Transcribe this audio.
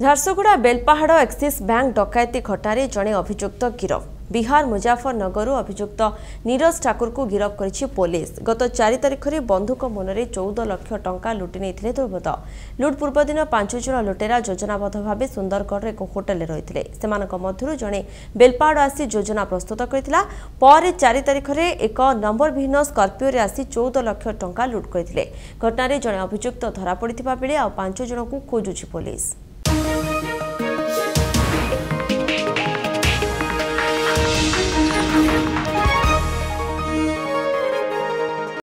Jharsuguda Belpahar Axis bank ଡକାୟତି ଘଟଣାରେ ଜଣେ ଅଭିଯୁକ୍ତ ଗିରଫ। ବିହାର ମୁଜାଫରନଗରରୁ ଅଭିଯୁକ୍ତ ନିରଜ ଠାକୁରଙ୍କୁ ଗିରଫ କରିଛି ପୋଲିସ। ଗତ ଚାରି ତାରିଖରେ ବନ୍ଧୁକ ମନରେ ଚଉଦ ଲକ୍ଷ ଟଙ୍କା ଲୁଟି ନେଇଥିଲେ ଦୁର୍ବୃତ୍ତ। ଲୁଟ୍ ପୂର୍ବଦିନ ପାଞ୍ଚ ଜଣ ଲୁଟେରା ଯୋଜନାବଦ୍ଧ ଭାବେ ସୁନ୍ଦରଗଡ଼ର ଏକ ହୋଟେଲରେ ରହିଥିଲେ। ସେମାନଙ୍କ ମଧ୍ୟରୁ ଜଣେ ବେଲପାହାଡ଼ ଆସି ଯୋଜନା ପ୍ରସ୍ତୁତ କରିଥିଲା। ପରେ ଚାରି ତାରିଖରେ ଏକ ନମ୍ବର ବିହୀନ ସ୍କର୍ପିଓରେ ଆସି ଚଉଦ ଲକ୍ଷ ଟଙ୍କା ଲୁଟ୍ କରିଥିଲେ। ଘଟଣାରେ ଜଣେ ଅଭିଯୁକ୍ତ ଧରାପଡ଼ିଥିବା ବେଳେ ଆଉ ପାଞ୍ଚ ଜଣଙ୍କୁ ଖୋଜୁଛି ପୋଲିସ।